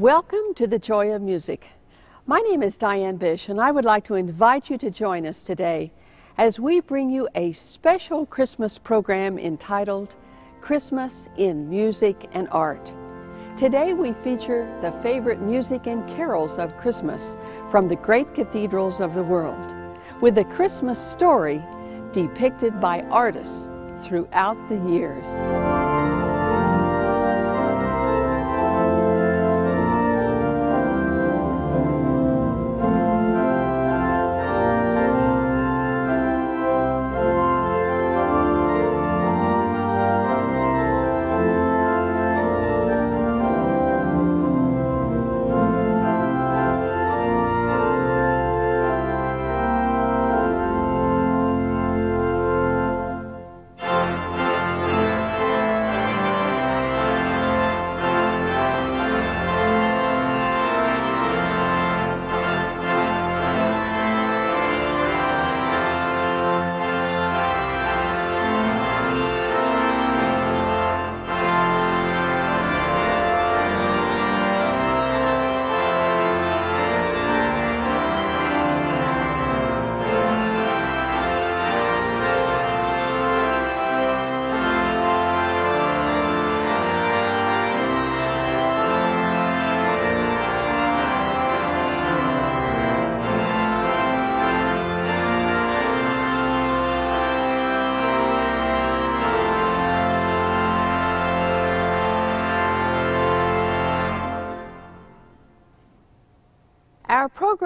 Welcome to the Joy of Music. My name is Diane Bish, and I would like to invite you to join us today as we bring you a special Christmas program entitled Christmas in Music and Art. Today we feature the favorite music and carols of Christmas from the great cathedrals of the world, with a Christmas story depicted by artists throughout the years.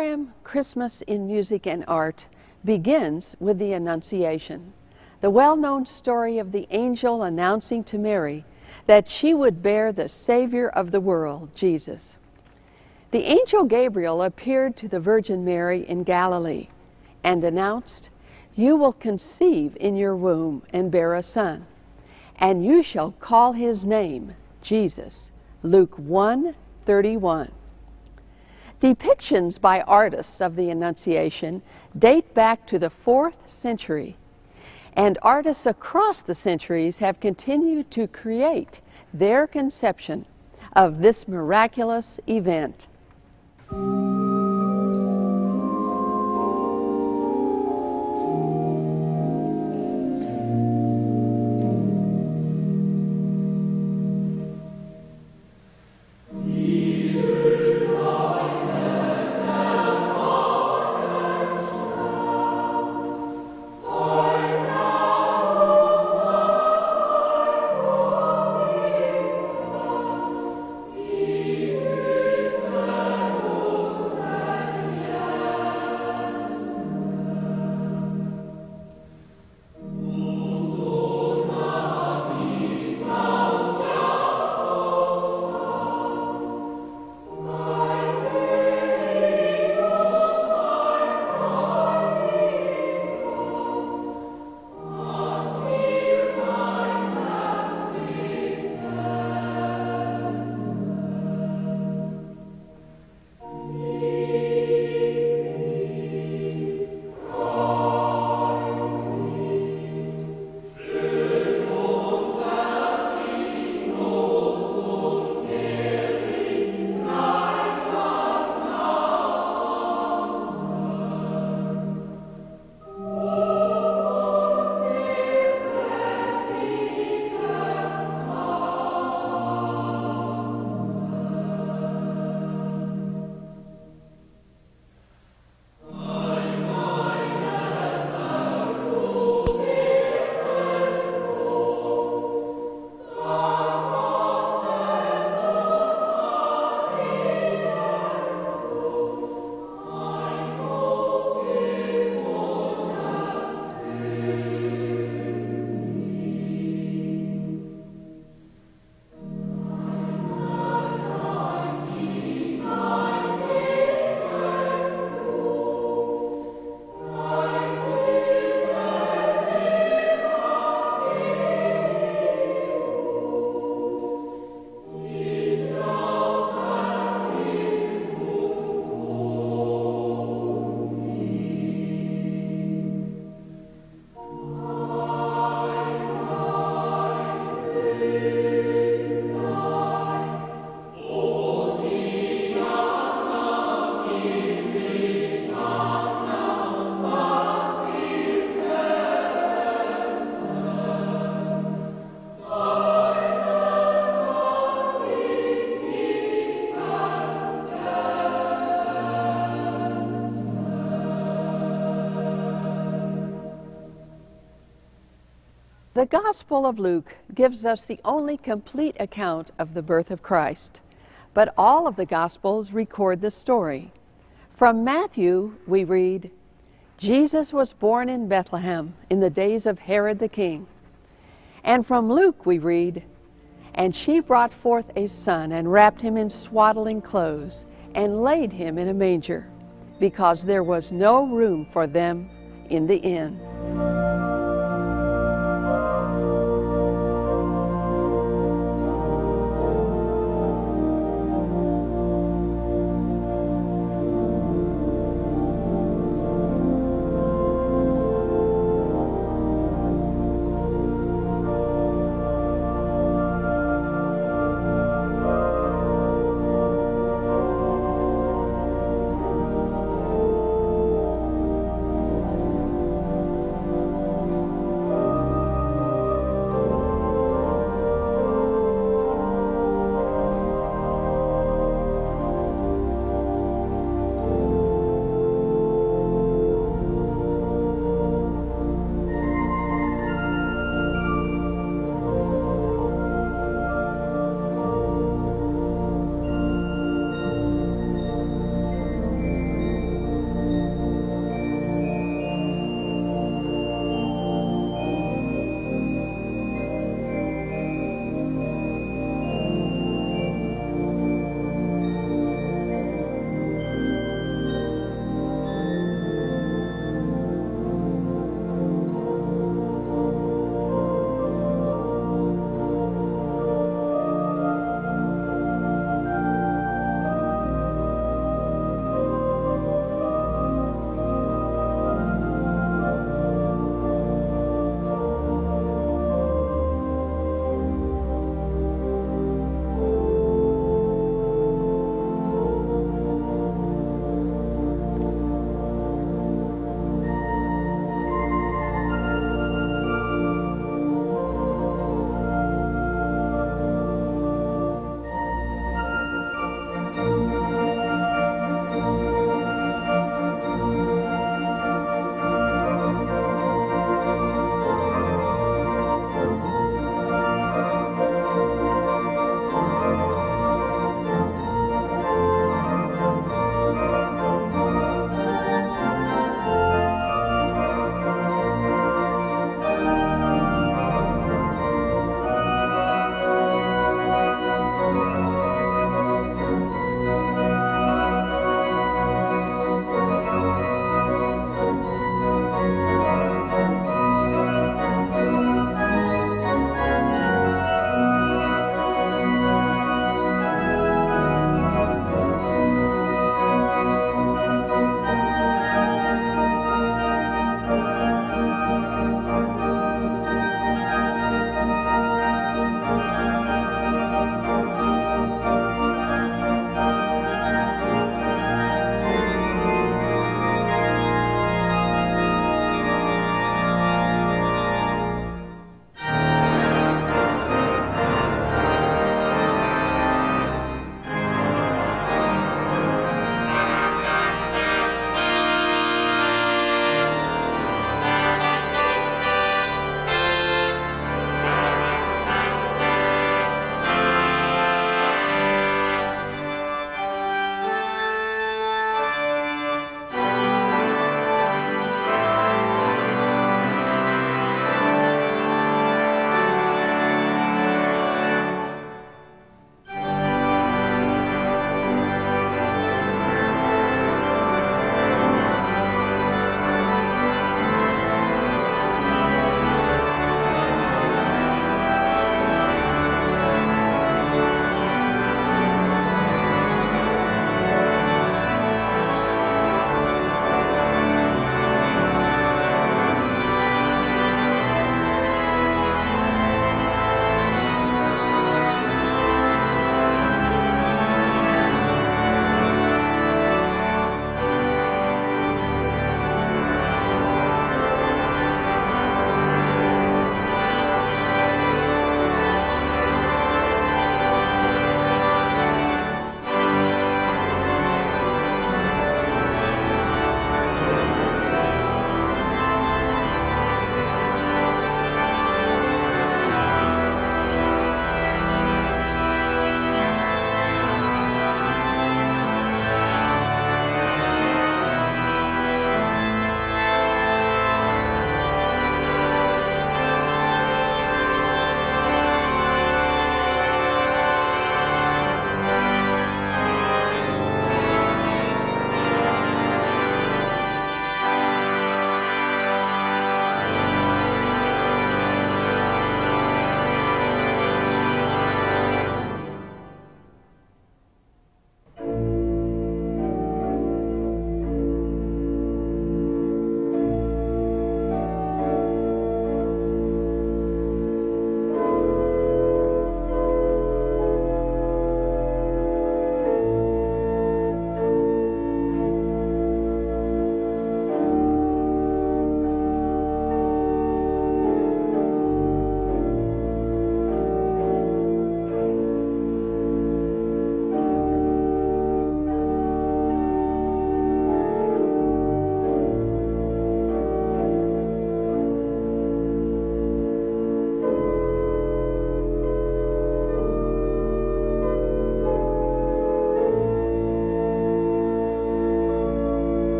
Program, Christmas in Music and Art, begins with the Annunciation, the well known story of the angel announcing to Mary that she would bear the Savior of the world, Jesus. The angel Gabriel appeared to the Virgin Mary in Galilee and announced, You will conceive in your womb and bear a son, and you shall call his name Jesus. Luke 1 31. Depictions by artists of the Annunciation date back to the fourth century, and artists across the centuries have continued to create their conception of this miraculous event. The Gospel of Luke gives us the only complete account of the birth of Christ, but all of the Gospels record the story. From Matthew, we read, Jesus was born in Bethlehem in the days of Herod the king. And from Luke, we read, And she brought forth a son and wrapped him in swaddling clothes and laid him in a manger, because there was no room for them in the inn.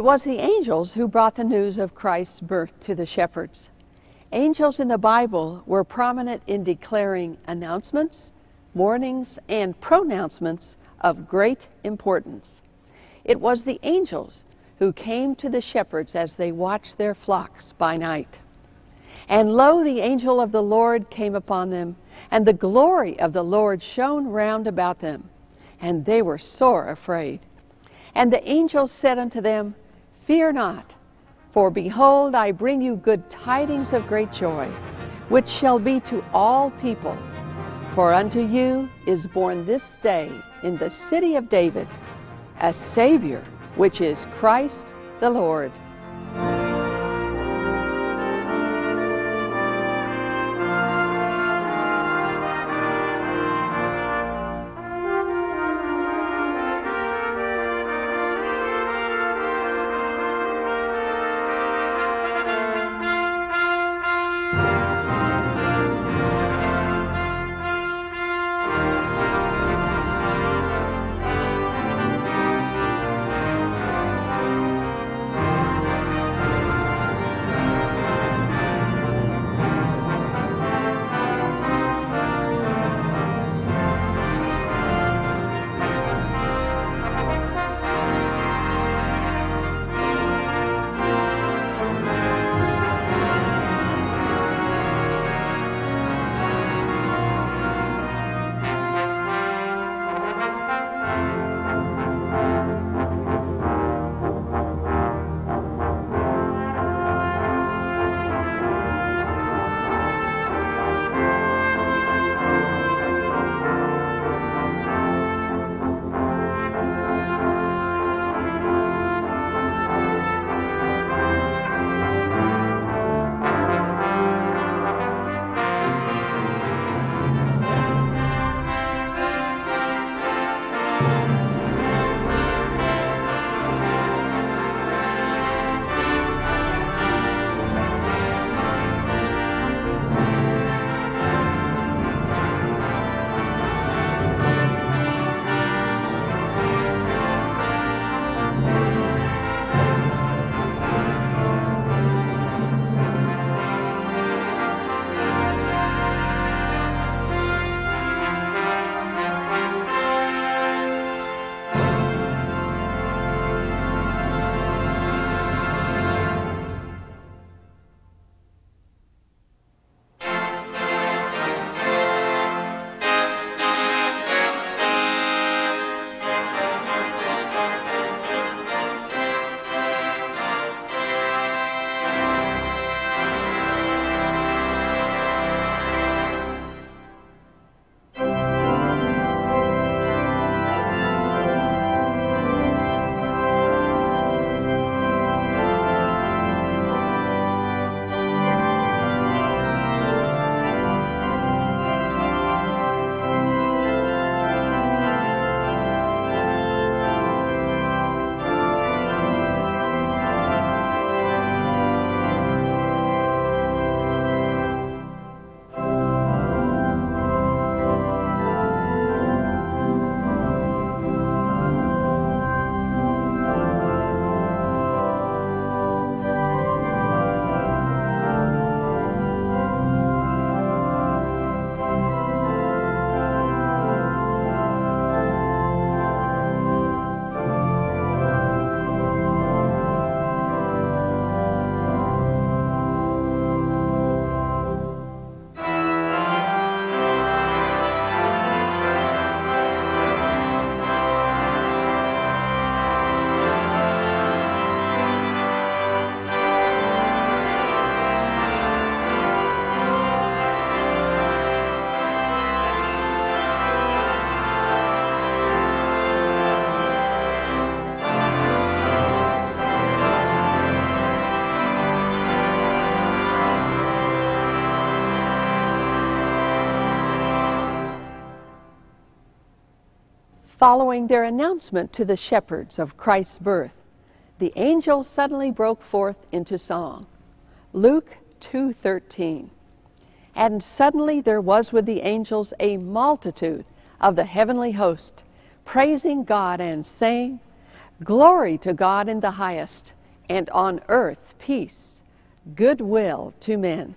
It was the angels who brought the news of Christ's birth to the shepherds. Angels in the Bible were prominent in declaring announcements, warnings, and pronouncements of great importance. It was the angels who came to the shepherds as they watched their flocks by night. And lo, the angel of the Lord came upon them, and the glory of the Lord shone round about them, and they were sore afraid. And the angel said unto them, Fear not, for behold, I bring you good tidings of great joy, which shall be to all people. For unto you is born this day in the city of David a Savior, which is Christ the Lord. Following their announcement to the shepherds of Christ's birth, the angels suddenly broke forth into song. Luke 2:13. And suddenly there was with the angels a multitude of the heavenly host, praising God and saying, Glory to God in the highest, and on earth peace, goodwill to men.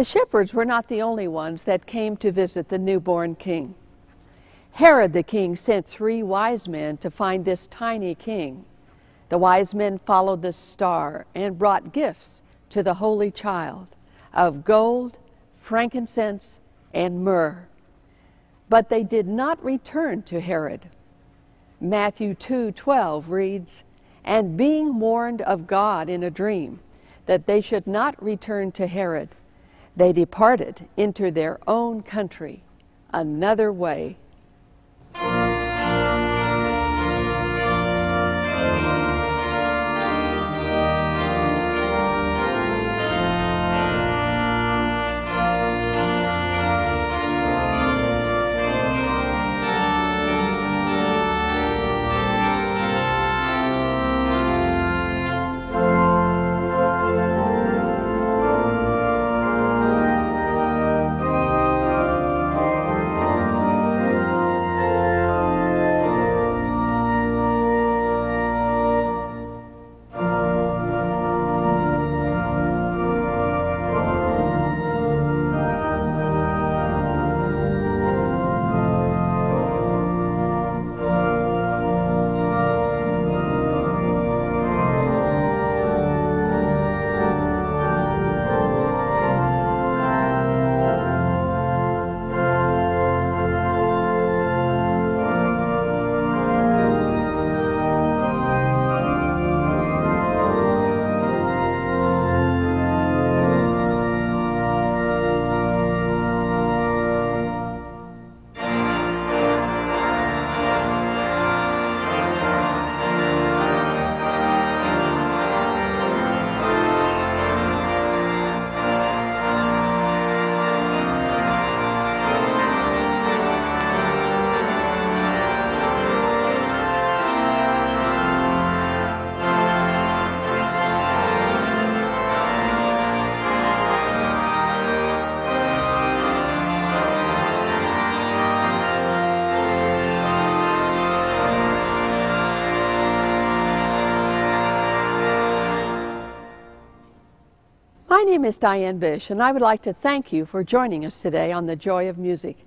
The shepherds were not the only ones that came to visit the newborn king. Herod the king sent three wise men to find this tiny king. The wise men followed the star and brought gifts to the holy child of gold, frankincense, and myrrh. But they did not return to Herod. Matthew 2:12 reads, "And being warned of God in a dream that they should not return to Herod, they departed into their own country another way. Name is Diane Bish, and I would like to thank you for joining us today on The Joy of Music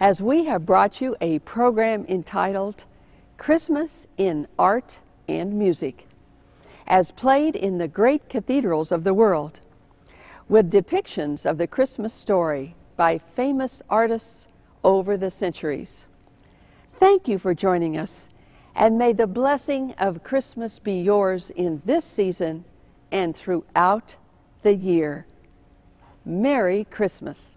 as we have brought you a program entitled Christmas in Art and Music, as played in the great cathedrals of the world, with depictions of the Christmas story by famous artists over the centuries. Thank you for joining us, and may the blessing of Christmas be yours in this season and throughout the year. Merry Christmas.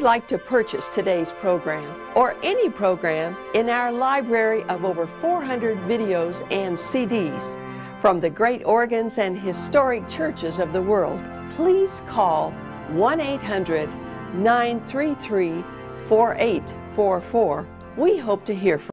Would like to purchase today's program or any program in our library of over 400 videos and CDs from the great organs and historic churches of the world, please call 1 800 933 4844. We hope to hear from